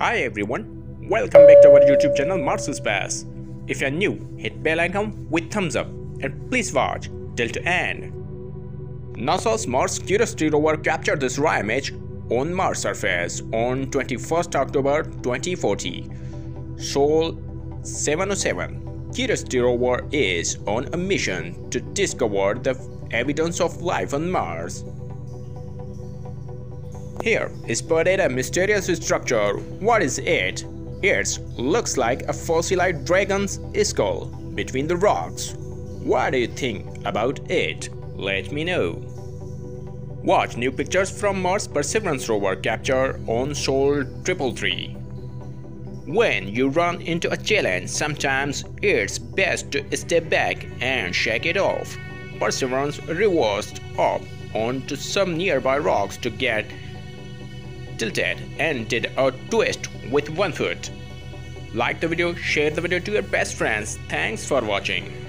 Hi everyone, welcome back to our YouTube channel Mars Space. If you're new, hit bell icon with thumbs up and please watch till to end. NASA's Mars Curiosity rover captured this raw image on Mars surface on 21st October 2040. Sol 707 Curiosity rover is on a mission to discover the evidence of life on Mars. Here is spotted a mysterious structure. What is it? It looks like a fossilized dragon's skull between the rocks. What do you think about it? Let me know. Watch new pictures from Mars Perseverance rover capture on Sol 333. When you run into a challenge, sometimes it's best to step back and shake it off. Perseverance reversed up onto some nearby rocks to get tilted and did a twist with one foot. Like the video, share the video to your best friends. Thanks for watching.